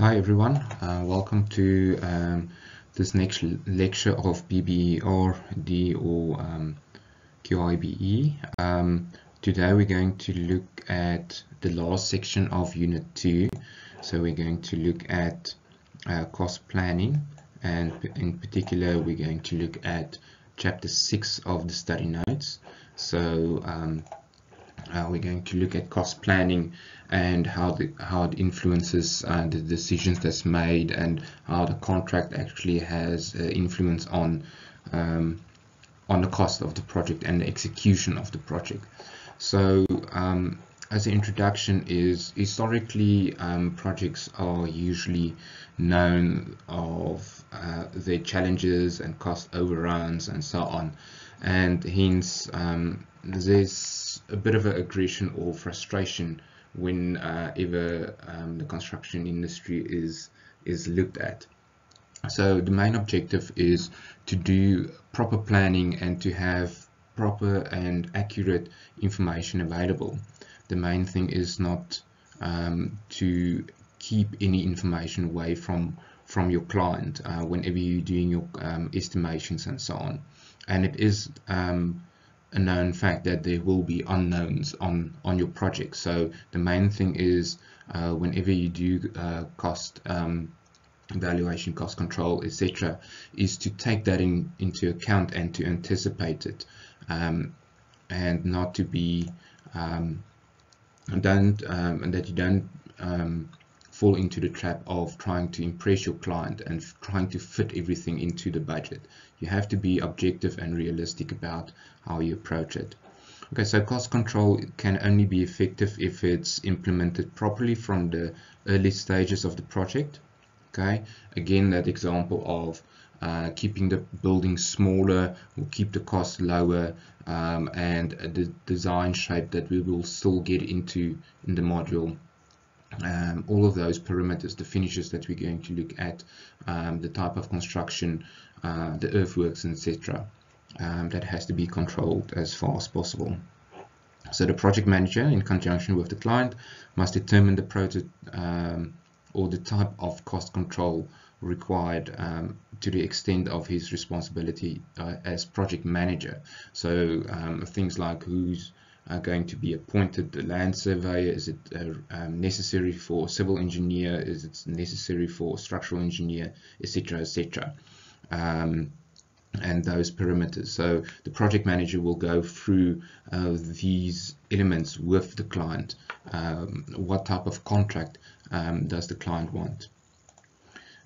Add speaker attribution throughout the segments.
Speaker 1: Hi everyone, uh, welcome to um, this next lecture of BBER-D or um, QIBE. Um, today we're going to look at the last section of Unit 2. So we're going to look at uh, cost planning and in particular we're going to look at chapter 6 of the study notes. So um, uh, we're going to look at cost planning and how the how it influences uh, the decisions that's made and how the contract actually has uh, influence on um, on the cost of the project and the execution of the project. So um, as an introduction is historically um, projects are usually known of uh, their challenges and cost overruns and so on and hence um, there's a bit of an aggression or frustration whenever uh, um, the construction industry is is looked at. So the main objective is to do proper planning and to have proper and accurate information available. The main thing is not um, to keep any information away from from your client uh, whenever you're doing your um, estimations and so on. And it is um, a known fact that there will be unknowns on on your project so the main thing is uh, whenever you do uh, cost um, evaluation cost control etc is to take that in into account and to anticipate it um, and not to be um, don't um, and that you don't um, fall into the trap of trying to impress your client and trying to fit everything into the budget. You have to be objective and realistic about how you approach it. Okay, so cost control can only be effective if it's implemented properly from the early stages of the project. Okay, again, that example of uh, keeping the building smaller will keep the cost lower um, and the design shape that we will still get into in the module um, all of those parameters, the finishes that we're going to look at, um, the type of construction, uh, the earthworks, etc. Um, that has to be controlled as far as possible. So the project manager, in conjunction with the client, must determine the project um, or the type of cost control required um, to the extent of his responsibility uh, as project manager. So um, things like who's are going to be appointed the land surveyor? Is it uh, um, necessary for civil engineer? Is it necessary for structural engineer, etc., etc. Um, and those parameters. So the project manager will go through uh, these elements with the client. Um, what type of contract um, does the client want?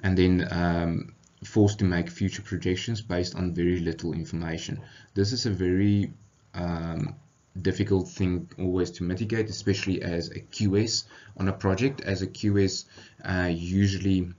Speaker 1: And then um, forced to make future projections based on very little information. This is a very um, difficult thing always to mitigate, especially as a QS on a project. As a QS, uh, usually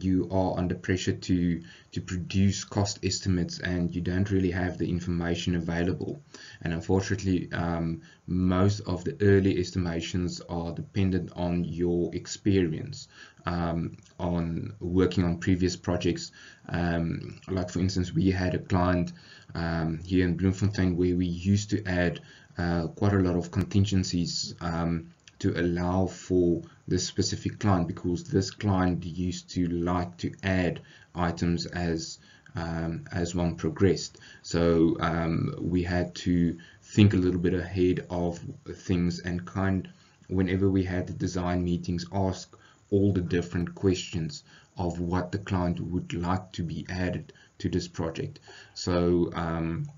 Speaker 1: you are under pressure to to produce cost estimates and you don't really have the information available and unfortunately um, most of the early estimations are dependent on your experience um, on working on previous projects um, like for instance we had a client um, here in Bloemfontein where we used to add uh, quite a lot of contingencies um, to allow for this specific client because this client used to like to add items as um, as one progressed. So um, we had to think a little bit ahead of things and kind whenever we had the design meetings ask all the different questions of what the client would like to be added to this project. So um,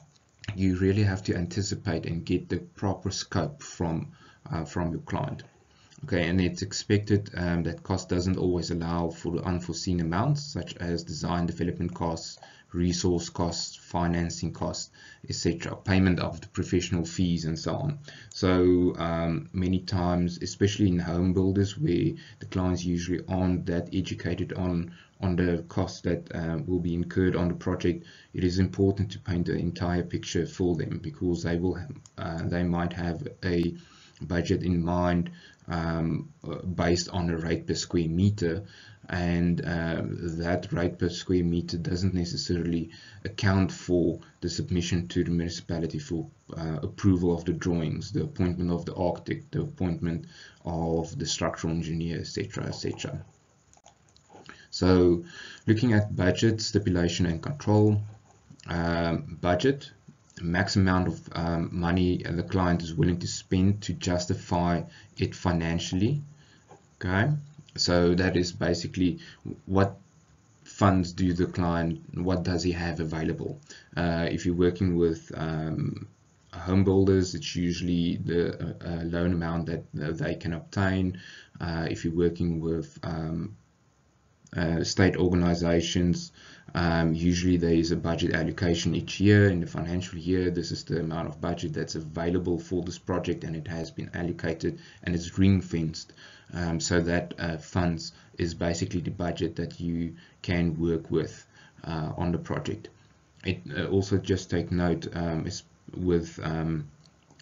Speaker 1: you really have to anticipate and get the proper scope from uh, from your client. Okay and it's expected um, that cost doesn't always allow for unforeseen amounts such as design development costs resource costs financing costs etc payment of the professional fees and so on. So um, many times especially in home builders where the clients usually aren't that educated on on the costs that uh, will be incurred on the project it is important to paint the entire picture for them because they will uh, they might have a budget in mind um, based on a rate per square meter and uh, that rate per square meter doesn't necessarily account for the submission to the municipality for uh, approval of the drawings, the appointment of the architect, the appointment of the structural engineer, etc., etc. So looking at budget, stipulation and control, um, budget, max amount of um, money the client is willing to spend to justify it financially. Okay, so that is basically what funds do the client, what does he have available? Uh, if you're working with um, home builders, it's usually the uh, loan amount that they can obtain. Uh, if you're working with um, uh, state organizations, um, usually there is a budget allocation each year in the financial year. This is the amount of budget that's available for this project and it has been allocated and it's ring fenced. Um, so that uh, funds is basically the budget that you can work with uh, on the project. It uh, also just take note um, with um,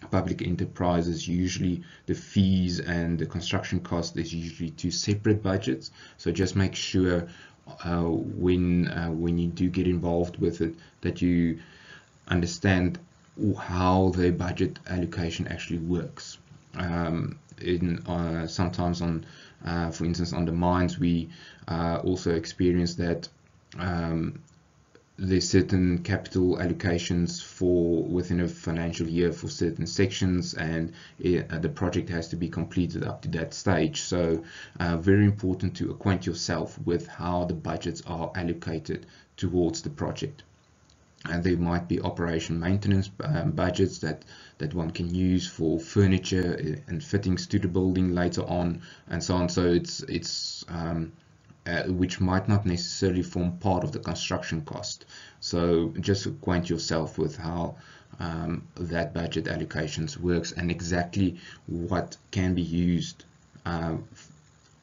Speaker 1: public enterprises usually the fees and the construction cost is usually two separate budgets. So just make sure uh, when uh, when you do get involved with it that you understand how the budget allocation actually works. Um, in uh, sometimes on uh, for instance on the mines we uh, also experience that um, there's certain capital allocations for within a financial year for certain sections and it, uh, the project has to be completed up to that stage. So uh, very important to acquaint yourself with how the budgets are allocated towards the project. And there might be operation maintenance um, budgets that that one can use for furniture uh, and fittings to the building later on and so on. So it's it's um, uh, which might not necessarily form part of the construction cost. So just acquaint yourself with how um, that budget allocations works and exactly what can be used uh,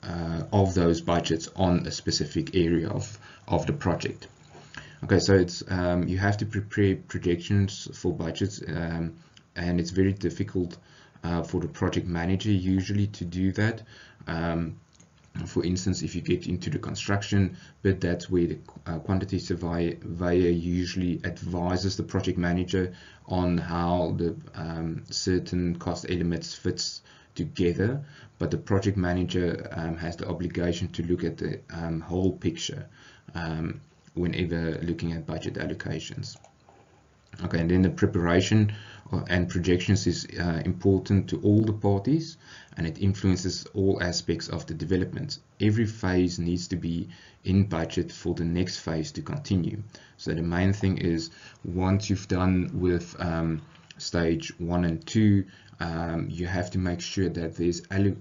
Speaker 1: uh, of those budgets on a specific area of, of the project. Okay, so it's um, you have to prepare projections for budgets um, and it's very difficult uh, for the project manager usually to do that. Um, for instance, if you get into the construction bit, that's where the uh, quantity surveyor usually advises the project manager on how the um, certain cost elements fits together. But the project manager um, has the obligation to look at the um, whole picture um, whenever looking at budget allocations. Okay, and then the preparation and projections is uh, important to all the parties and it influences all aspects of the development. Every phase needs to be in budget for the next phase to continue. So the main thing is once you've done with um, stage one and two, um, you have to make sure that there's uh,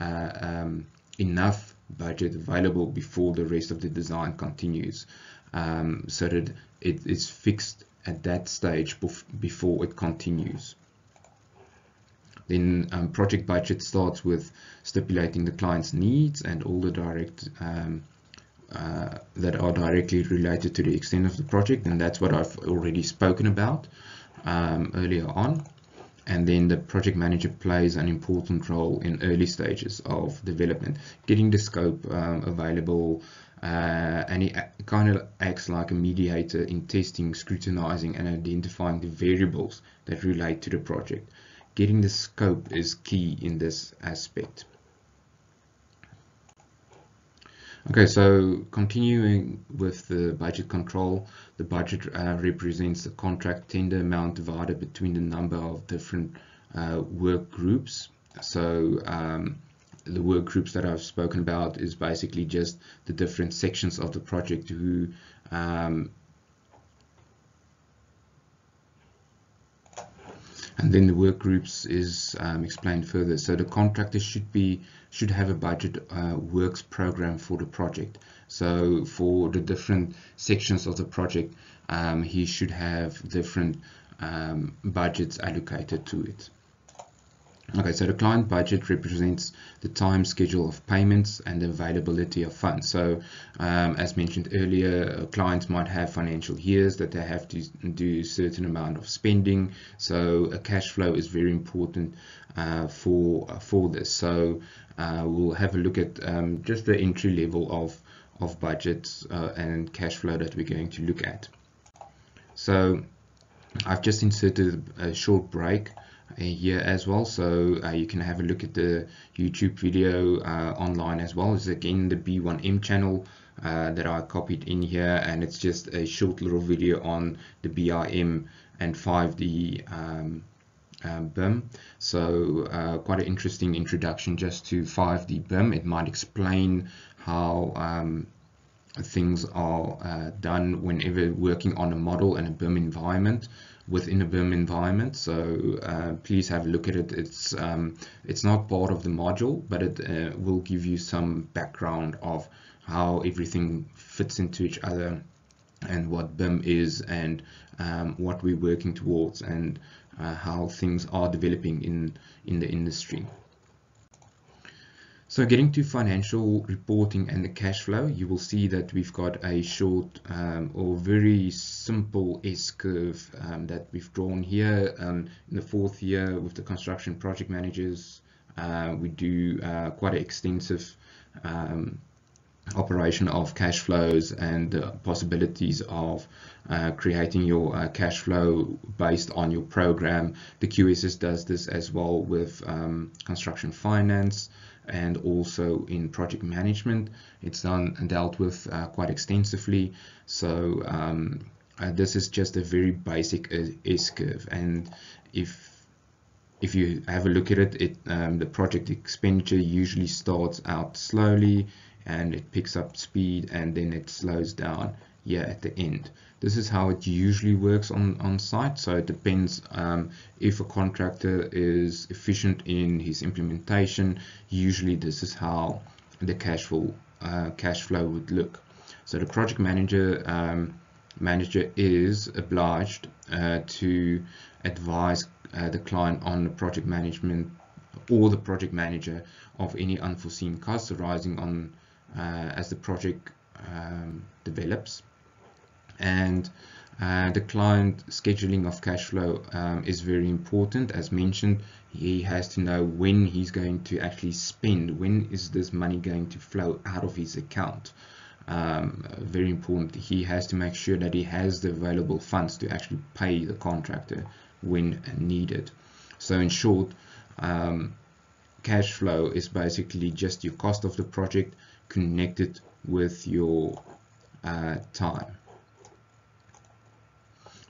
Speaker 1: um, enough budget available before the rest of the design continues um, so that it is fixed at that stage before it continues. Then um, project budget starts with stipulating the client's needs and all the direct um, uh, that are directly related to the extent of the project and that's what I've already spoken about um, earlier on and then the project manager plays an important role in early stages of development getting the scope um, available uh, and he kind of acts like a mediator in testing, scrutinizing, and identifying the variables that relate to the project. Getting the scope is key in this aspect. Okay, so continuing with the budget control, the budget uh, represents the contract tender amount divided between the number of different uh, work groups. So um, the work groups that I've spoken about is basically just the different sections of the project who um, and then the work groups is um, explained further. So the contractor should be should have a budget uh, works program for the project. So for the different sections of the project um, he should have different um, budgets allocated to it Okay, so the client budget represents the time schedule of payments and the availability of funds. So um, as mentioned earlier, clients might have financial years that they have to do a certain amount of spending. So a cash flow is very important uh, for, for this. So uh, we'll have a look at um, just the entry level of, of budgets uh, and cash flow that we're going to look at. So I've just inserted a short break here as well so uh, you can have a look at the YouTube video uh, online as well it's again the B1M channel uh, that I copied in here and it's just a short little video on the BIM and 5D um, um, BIM. So uh, quite an interesting introduction just to 5D BIM. It might explain how um, things are uh, done whenever working on a model in a BIM environment within a BIM environment. So uh, please have a look at it. It's um, it's not part of the module, but it uh, will give you some background of how everything fits into each other and what BIM is and um, what we're working towards and uh, how things are developing in in the industry. So getting to financial reporting and the cash flow, you will see that we've got a short um, or very simple S-curve um, that we've drawn here. Um, in the fourth year with the construction project managers, uh, we do uh, quite an extensive um, operation of cash flows and the possibilities of uh, creating your uh, cash flow based on your program. The QSS does this as well with um, construction finance and also in project management. It's done and dealt with uh, quite extensively. So um, uh, this is just a very basic uh, S-curve and if if you have a look at it, it um, the project expenditure usually starts out slowly and it picks up speed and then it slows down here at the end. This is how it usually works on, on site. So it depends um, if a contractor is efficient in his implementation. Usually this is how the cash flow, uh, cash flow would look. So the project manager um, manager is obliged uh, to advise uh, the client on the project management or the project manager of any unforeseen costs arising on uh, as the project um, develops and uh, the client scheduling of cash flow um, is very important. As mentioned he has to know when he's going to actually spend when is this money going to flow out of his account. Um, very important he has to make sure that he has the available funds to actually pay the contractor when needed. So in short um, cash flow is basically just your cost of the project connected with your uh, time.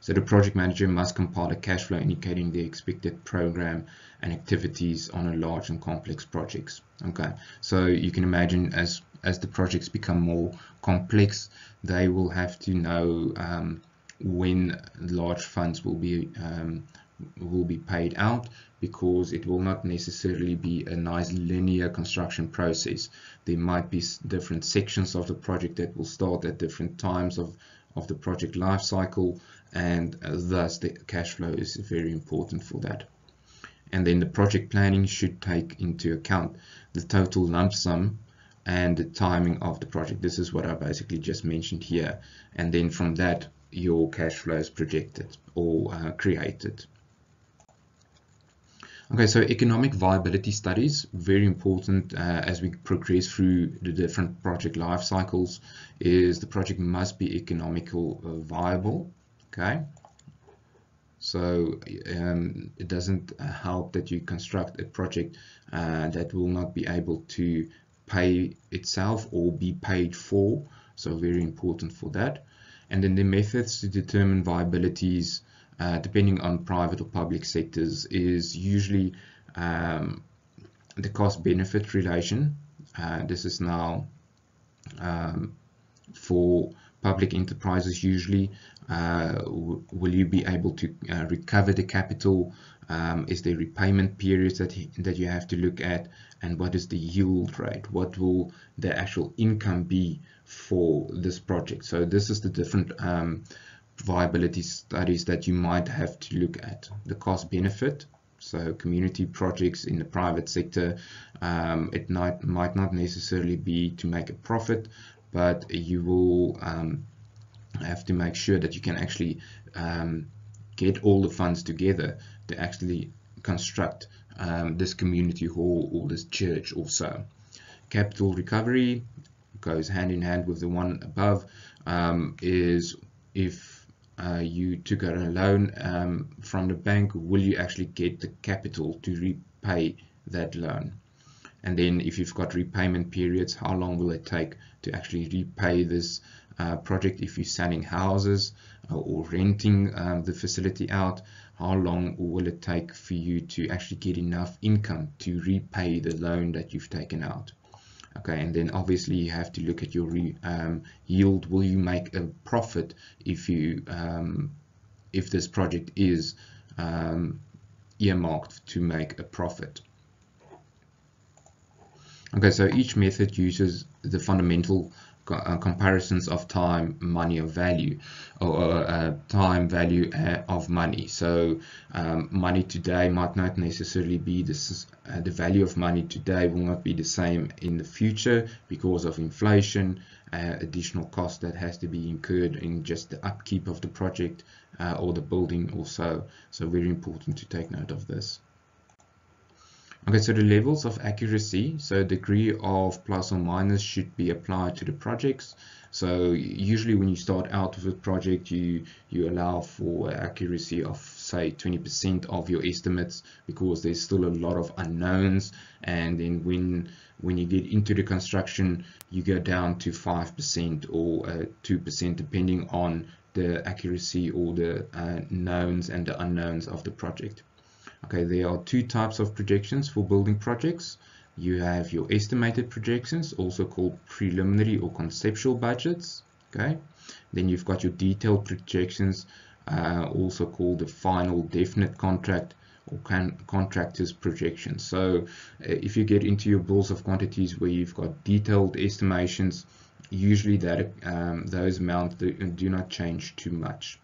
Speaker 1: So the project manager must compile a cash flow indicating the expected program and activities on a large and complex projects. Okay, so you can imagine as as the projects become more complex, they will have to know um, when large funds will be um, will be paid out because it will not necessarily be a nice linear construction process. There might be different sections of the project that will start at different times of, of the project life cycle and uh, thus the cash flow is very important for that. And then the project planning should take into account the total lump sum and the timing of the project. This is what I basically just mentioned here. And then from that, your cash flow is projected or uh, created. Okay, so economic viability studies, very important uh, as we progress through the different project life cycles, is the project must be economical uh, viable, okay? So um, it doesn't help that you construct a project uh, that will not be able to pay itself or be paid for, so very important for that. And then the methods to determine viabilities uh, depending on private or public sectors, is usually um, the cost benefit relation. Uh, this is now um, for public enterprises usually uh, will you be able to uh, recover the capital um, is there repayment periods that that you have to look at? And what is the yield rate? What will the actual income be for this project? So this is the different um, viability studies that you might have to look at. The cost benefit, so community projects in the private sector, um, it might, might not necessarily be to make a profit, but you will um, have to make sure that you can actually um, get all the funds together to actually construct um, this community hall or this church also. Capital recovery goes hand in hand with the one above um, is if uh, you took out a loan um, from the bank, will you actually get the capital to repay that loan? and then if you've got repayment periods how long will it take to actually repay this uh, project if you're selling houses uh, or renting um, the facility out how long will it take for you to actually get enough income to repay the loan that you've taken out? Okay and then obviously you have to look at your re, um, yield. Will you make a profit if you um, if this project is um, earmarked to make a profit? Okay so each method uses the fundamental uh, comparisons of time, money, or value, or uh, time, value uh, of money. So um, money today might not necessarily be this. Uh, the value of money today will not be the same in the future because of inflation, uh, additional cost that has to be incurred in just the upkeep of the project or the building also. So very important to take note of this. Okay, so the levels of accuracy, so degree of plus or minus should be applied to the projects. So usually when you start out with a project, you, you allow for accuracy of say 20% of your estimates because there's still a lot of unknowns. And then when, when you get into the construction, you go down to 5% or uh, 2% depending on the accuracy or the uh, knowns and the unknowns of the project. Okay, there are two types of projections for building projects. You have your estimated projections, also called preliminary or conceptual budgets. Okay, then you've got your detailed projections, uh, also called the final definite contract or can contractors projections. So uh, if you get into your bills of quantities where you've got detailed estimations, usually that um, those amounts do not change too much.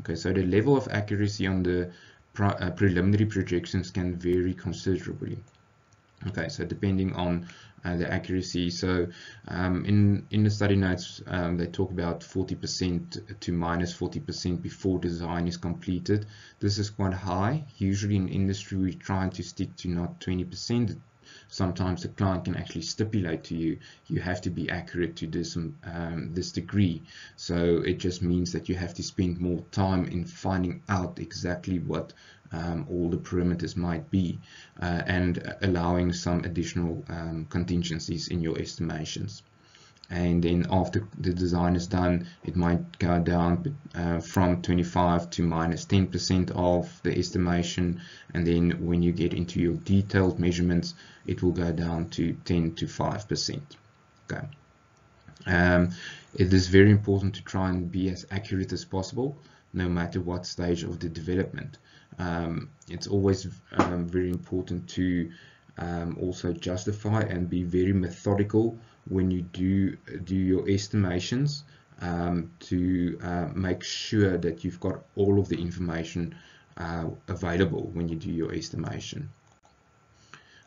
Speaker 1: Okay, so the level of accuracy on the uh, preliminary projections can vary considerably. Okay, so depending on uh, the accuracy. So um, in, in the study notes, um, they talk about 40% to minus 40% before design is completed. This is quite high. Usually in industry, we're trying to stick to not 20% sometimes the client can actually stipulate to you you have to be accurate to this um, this degree. So it just means that you have to spend more time in finding out exactly what um, all the parameters might be uh, and allowing some additional um, contingencies in your estimations and then after the design is done it might go down uh, from 25 to minus 10% of the estimation. And then when you get into your detailed measurements it will go down to 10 to 5% okay. Um, it is very important to try and be as accurate as possible no matter what stage of the development. Um, it's always um, very important to um, also justify and be very methodical when you do do your estimations um, to uh, make sure that you've got all of the information uh, available when you do your estimation.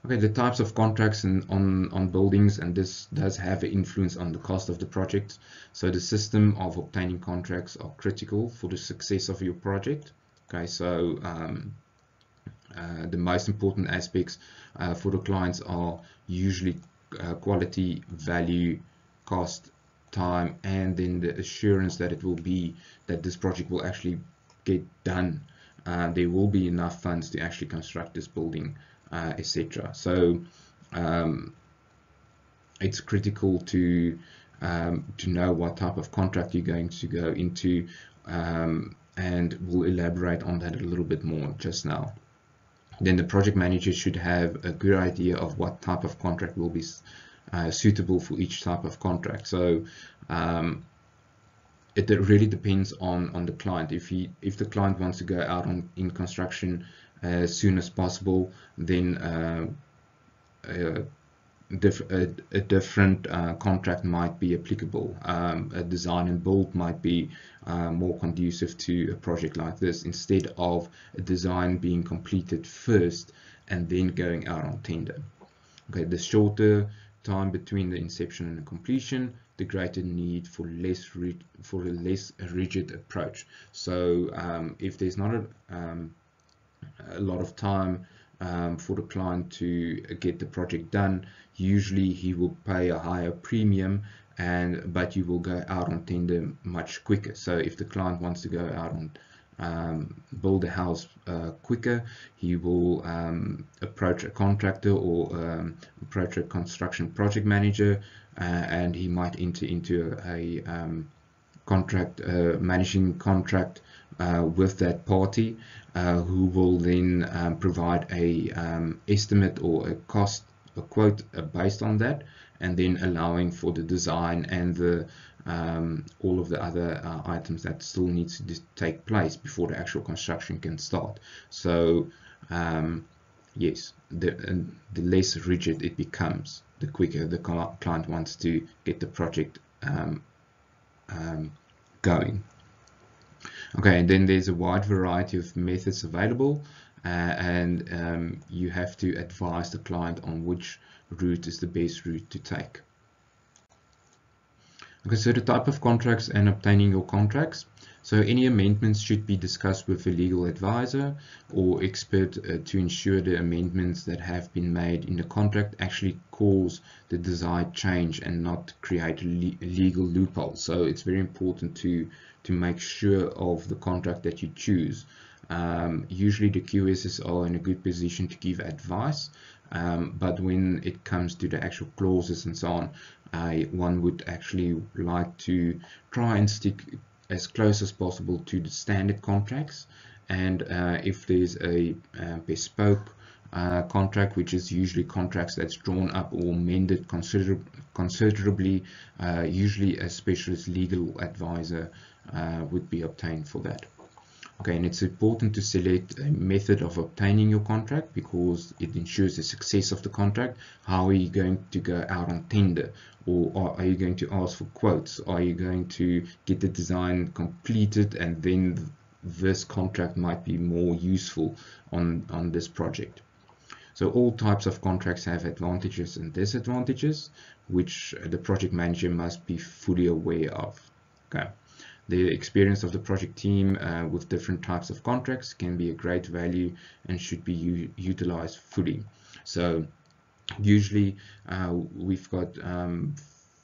Speaker 1: Okay, the types of contracts and on, on buildings, and this does have an influence on the cost of the project. So the system of obtaining contracts are critical for the success of your project. Okay, so um, uh, the most important aspects uh, for the clients are usually uh, quality, value, cost, time, and then the assurance that it will be that this project will actually get done. Uh, there will be enough funds to actually construct this building, uh, etc. So um, it's critical to um, to know what type of contract you're going to go into, um, and we'll elaborate on that a little bit more just now then the project manager should have a good idea of what type of contract will be uh, suitable for each type of contract. So um, it really depends on on the client. If he if the client wants to go out on in construction as soon as possible, then uh, uh, diff a, a, different uh, contract might be applicable. Um, a design and build might be uh, more conducive to a project like this instead of a design being completed first and then going out on tender. Okay, the shorter time between the inception and the completion, the greater need for less for a less rigid approach. So um, if there's not a, um, a lot of time um, for the client to get the project done. Usually he will pay a higher premium and but you will go out on tender much quicker. So if the client wants to go out on um, build a house uh, quicker. He will um, approach a contractor or um, approach a construction project manager, uh, and he might enter into a, a um, contract uh, managing contract uh, with that party, uh, who will then um, provide a um, estimate or a cost, a quote based on that, and then allowing for the design and the um, all of the other uh, items that still needs to take place before the actual construction can start. So um, yes, the, the less rigid it becomes, the quicker the client wants to get the project um, um, going. Okay, and then there's a wide variety of methods available uh, and um, you have to advise the client on which route is the best route to take. Okay, so the type of contracts and obtaining your contracts. So any amendments should be discussed with a legal advisor or expert uh, to ensure the amendments that have been made in the contract actually cause the desired change and not create le legal loophole. So it's very important to, to make sure of the contract that you choose. Um, usually the QSs are in a good position to give advice, um, but when it comes to the actual clauses and so on, I, one would actually like to try and stick as close as possible to the standard contracts and uh, if there's a, a bespoke uh, contract which is usually contracts that's drawn up or consider considerably uh, usually a specialist legal advisor uh, would be obtained for that Okay, and it's important to select a method of obtaining your contract because it ensures the success of the contract. How are you going to go out on tender? Or are you going to ask for quotes? Are you going to get the design completed and then this contract might be more useful on, on this project? So all types of contracts have advantages and disadvantages, which the project manager must be fully aware of. Okay. The experience of the project team uh, with different types of contracts can be a great value and should be utilized fully. So usually uh, we've got um,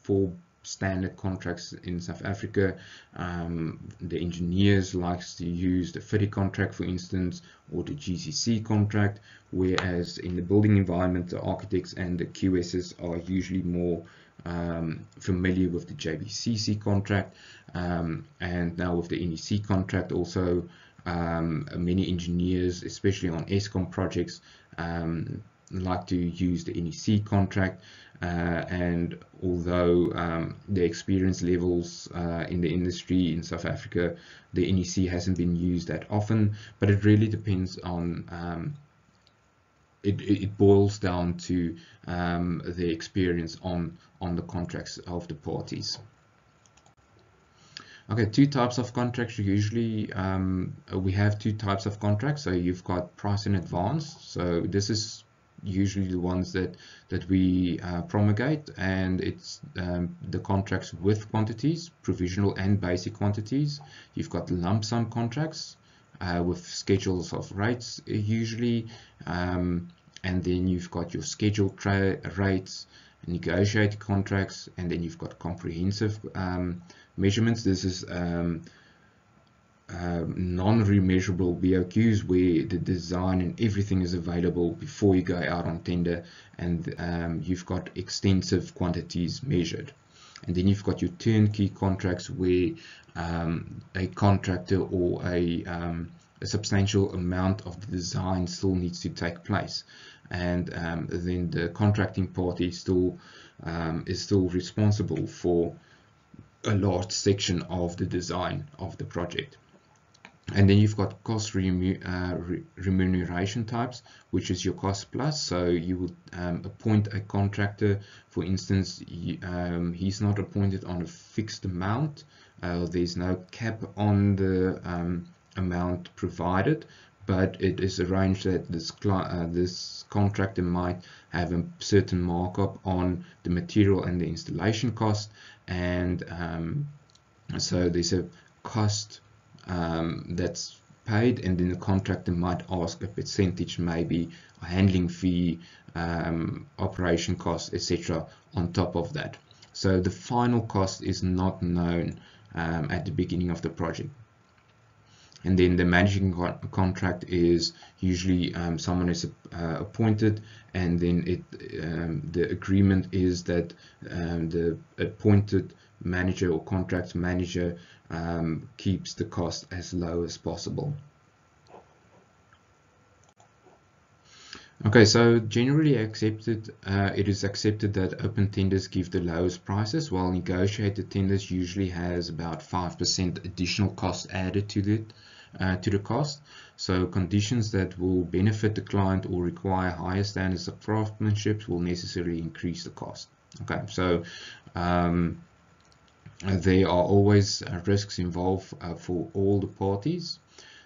Speaker 1: four standard contracts in South Africa. Um, the engineers likes to use the FIDIC contract, for instance, or the GCC contract, whereas in the building environment, the architects and the QSs are usually more um, familiar with the JBCC contract um, and now with the NEC contract also um, many engineers especially on Eskom projects um, like to use the NEC contract and although um, the experience levels uh, in the industry in South Africa the NEC hasn't been used that often but it really depends on um, it, it boils down to um, the experience on on the contracts of the parties. Okay, two types of contracts. Usually, um, we have two types of contracts. So you've got price in advance. So this is usually the ones that that we uh, promulgate, and it's um, the contracts with quantities, provisional and basic quantities. You've got lump sum contracts uh, with schedules of rates usually, um, and then you've got your scheduled rates negotiated contracts, and then you've got comprehensive um, measurements. This is um, non-remeasurable BOQs where the design and everything is available before you go out on tender and um, you've got extensive quantities measured. And then you've got your turnkey contracts where um, a contractor or a, um, a substantial amount of the design still needs to take place and um, then the contracting party still um, is still responsible for a large section of the design of the project. And then you've got cost remu uh, re remuneration types, which is your cost plus. So you would um, appoint a contractor, for instance, um, he's not appointed on a fixed amount. Uh, there's no cap on the um, amount provided, but it is arranged that this, uh, this contractor might have a certain markup on the material and the installation cost and um, so there's a cost um, that's paid and then the contractor might ask a percentage maybe a handling fee um, operation costs etc on top of that. So the final cost is not known um, at the beginning of the project. And then the managing contract is usually um, someone is uh, appointed and then it um, the agreement is that um, the appointed manager or contract manager um, keeps the cost as low as possible. Okay, so generally accepted, uh, it is accepted that open tenders give the lowest prices, while negotiated tenders usually has about 5% additional cost added to it, uh, to the cost. So conditions that will benefit the client or require higher standards of craftsmanship will necessarily increase the cost. Okay, so um, there are always uh, risks involved uh, for all the parties.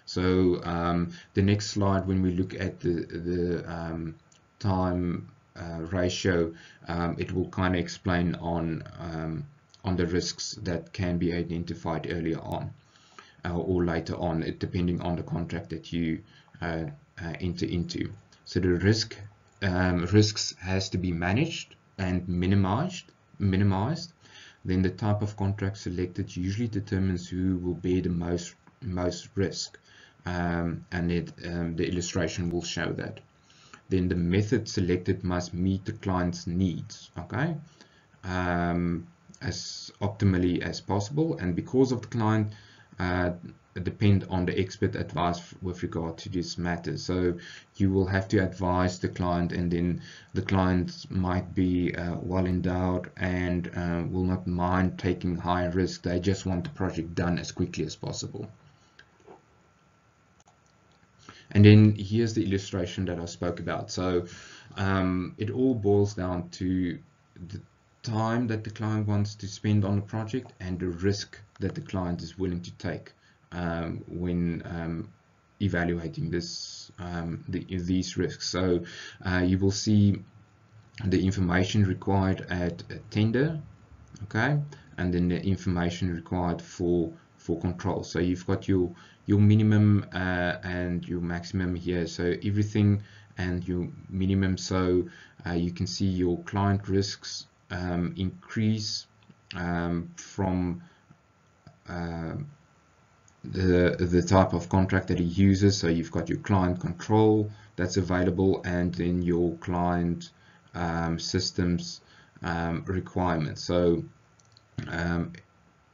Speaker 1: So um, the next slide, when we look at the, the um, time uh, ratio, um, it will kind of explain on, um, on the risks that can be identified earlier on uh, or later on, depending on the contract that you uh, uh, enter into. So the risk um, risks has to be managed and minimized, minimized. Then the type of contract selected usually determines who will bear the most most risk um, and it, um, the illustration will show that. Then the method selected must meet the client's needs, okay, um, as optimally as possible. And because of the client, depend on the expert advice with regard to this matter. So you will have to advise the client and then the client might be uh, well endowed and uh, will not mind taking high risk. They just want the project done as quickly as possible. And then here's the illustration that I spoke about. So um, it all boils down to the time that the client wants to spend on the project and the risk that the client is willing to take um, when um, evaluating this um, the, these risks. So uh, you will see the information required at tender, okay, and then the information required for for control. So you've got your your minimum uh, and your maximum here. So everything and your minimum. So uh, you can see your client risks um, increase um, from uh, the the type of contract that he uses. So you've got your client control that's available, and then your client um, systems um, requirements. So um,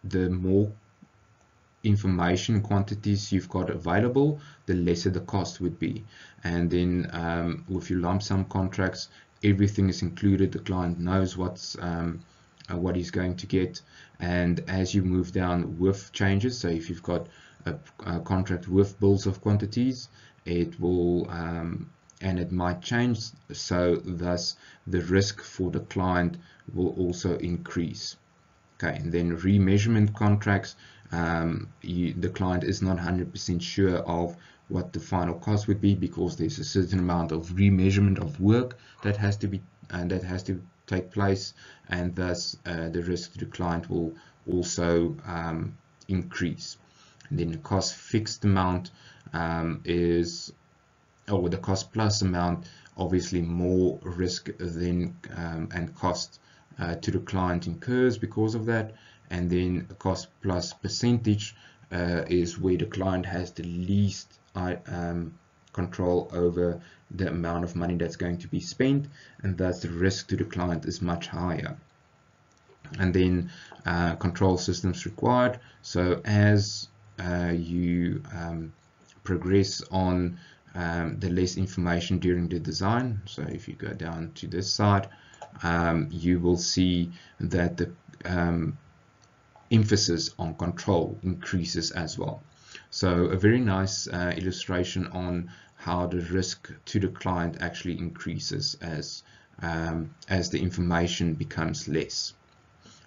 Speaker 1: the more information quantities you've got available, the lesser the cost would be. And then um, with your lump sum contracts, everything is included. The client knows what's um, uh, what he's going to get. And as you move down with changes, so if you've got a, a contract with bills of quantities, it will um, and it might change. So thus the risk for the client will also increase. Okay, and then remeasurement contracts um, you, the client is not 100% sure of what the final cost would be because there's a certain amount of remeasurement of work that has to be and that has to take place and thus uh, the risk to the client will also um, increase. And then the cost fixed amount um, is or the cost plus amount obviously more risk than um, and cost uh, to the client incurs because of that and then cost plus percentage uh, is where the client has the least um, control over the amount of money that's going to be spent and thus the risk to the client is much higher. And then uh, control systems required. So as uh, you um, progress on um, the less information during the design so if you go down to this side um, you will see that the um, emphasis on control increases as well. So a very nice uh, illustration on how the risk to the client actually increases as um, as the information becomes less.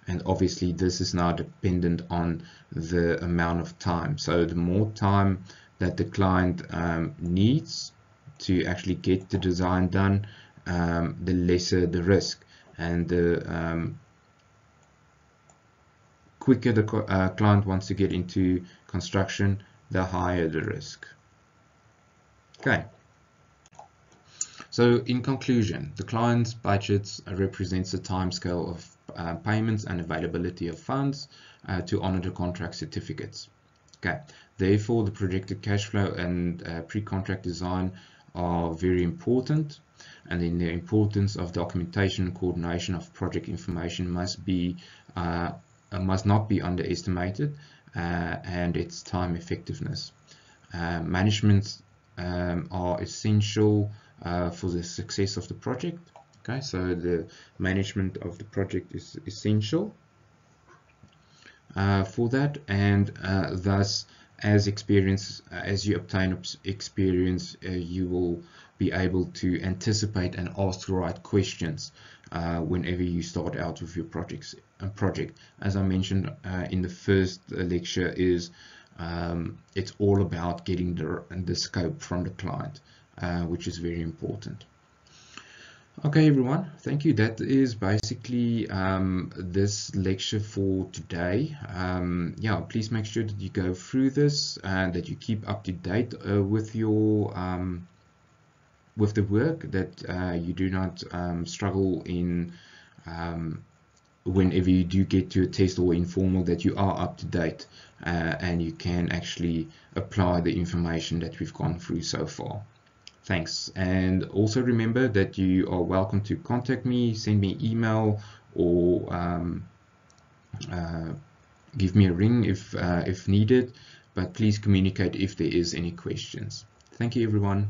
Speaker 1: And obviously this is now dependent on the amount of time. So the more time that the client um, needs to actually get the design done, um, the lesser the risk and the um, quicker the uh, client wants to get into construction, the higher the risk. Okay. So in conclusion, the client's budgets represents the timescale of uh, payments and availability of funds uh, to honor the contract certificates. Okay, therefore the projected cash flow and uh, pre-contract design are very important and then the importance of documentation and coordination of project information must be uh, must not be underestimated uh, and its time effectiveness. Uh, management um, are essential uh, for the success of the project. Okay, so the management of the project is essential uh, for that, and uh, thus, as experience, as you obtain experience, uh, you will be able to anticipate and ask the right questions uh, whenever you start out with your projects. project, as I mentioned in the first lecture, is um, it's all about getting the, the scope from the client, uh, which is very important. Okay, everyone, thank you. That is basically um, this lecture for today. Um, yeah, please make sure that you go through this and that you keep up to date uh, with your um, with the work, that uh, you do not um, struggle in um, whenever you do get to a test or informal that you are up to date uh, and you can actually apply the information that we've gone through so far. Thanks. And also remember that you are welcome to contact me, send me email or um, uh, give me a ring if, uh, if needed, but please communicate if there is any questions. Thank you everyone.